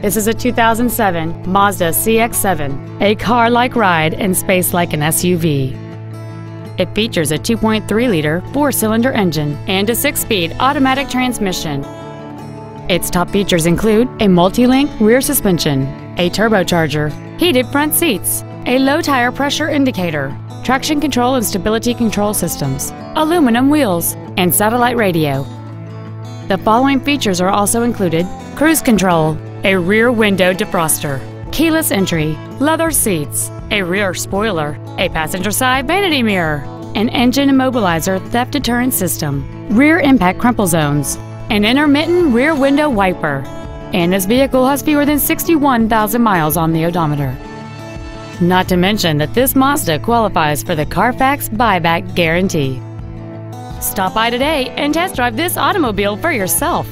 This is a 2007 Mazda CX-7, a car-like ride and space like an SUV. It features a 2.3-liter four-cylinder engine and a six-speed automatic transmission. Its top features include a multi-link rear suspension, a turbocharger, heated front seats, a low tire pressure indicator, traction control and stability control systems, aluminum wheels, and satellite radio. The following features are also included cruise control, a rear window defroster, keyless entry, leather seats, a rear spoiler, a passenger side vanity mirror, an engine immobilizer theft deterrent system, rear impact crumple zones, an intermittent rear window wiper, and this vehicle has fewer than 61,000 miles on the odometer. Not to mention that this Mazda qualifies for the Carfax buyback guarantee. Stop by today and test drive this automobile for yourself.